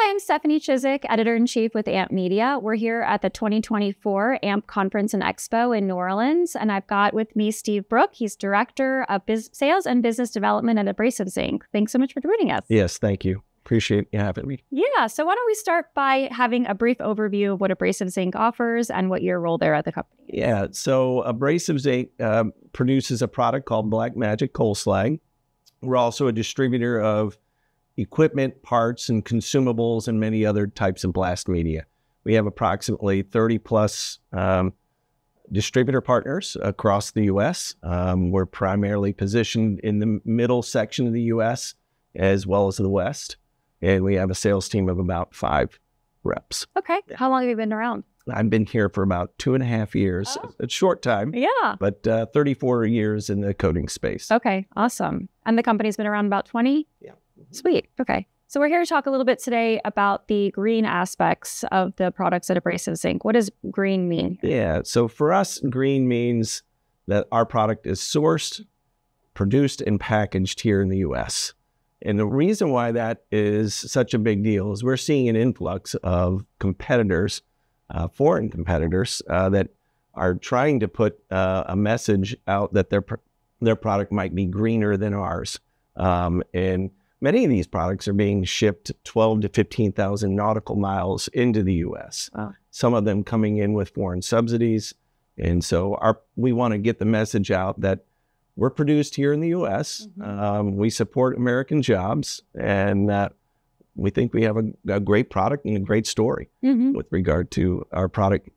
Hi, I'm Stephanie Chizik, editor in chief with AMPP Media. We're here at the 2024 AMPP Conference and Expo in New Orleans, and I've got with me Steve Brook. He's director of Biz- sales and business development at Abrasives Inc. Thanks so much for joining us. Yes, thank you. Appreciate you having me. Yeah, so why don't we start by having a brief overview of what Abrasives Inc. offers and what your role there at the company? is? Yeah, so Abrasives Inc. um, produces a product called Black Magic Coal Slag. We're also a distributor of equipment, parts, and consumables, and many other types of blast media. We have approximately 30 plus um, distributor partners across the U.S. Um, we're primarily positioned in the middle section of the U.S. as well as the West, and we have a sales team of about five reps. Okay. How long have you been around? I've been here for about two and a half years, Oh. a short time, Yeah. but uh, 34 years in the coating space. Okay, awesome. And the company's been around about 20? Yeah. Sweet. Okay. So we're here to talk a little bit today about the green aspects of the products at Abrasives Inc. What does green mean? Yeah. So for us, green means that our product is sourced, produced, and packaged here in the US. And the reason why that is such a big deal is we're seeing an influx of competitors, uh, foreign competitors, uh, that are trying to put uh, a message out that their pr- their product might be greener than ours. Um, and many of these products are being shipped 12 to 15,000 nautical miles into the U.S. Wow. Some of them coming in with foreign subsidies. And so our, we want to get the message out that we're produced here in the U.S. Mhm. Um, we support American jobs, and that we think we have a, a great product and a great story Mm-hmm. with regard to our product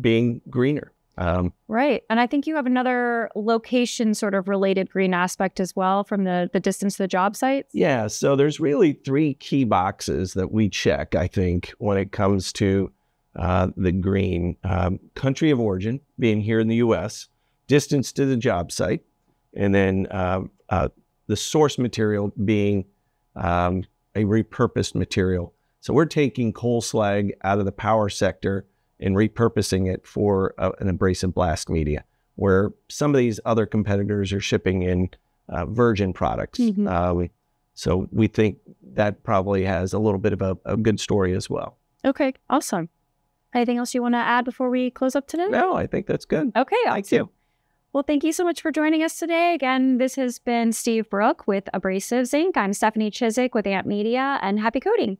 being greener. Um, Right. And I think you have another location sort of related green aspect as well from the, the distance to the job sites. Yeah, so there's really three key boxes that we check, I think, when it comes to uh, the green um, country of origin, being here in the US, distance to the job site, and then um, uh, the source material being um, a repurposed material. So we're taking coal slag out of the power sector and repurposing it for uh, an abrasive blast media, where some of these other competitors are shipping in uh, virgin products. Mhm. Uh, we, so we think that probably has a little bit of a, a good story as well. Okay. Awesome. Anything else you want to add before we close up today? No, I think that's good. Okay. Thank awesome. you. Well, thank you so much for joining us today. Again, this has been Steve Brook with Abrasives Inc. I'm Stephanie Chizik with AMPP Media, and happy coating.